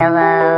Hello.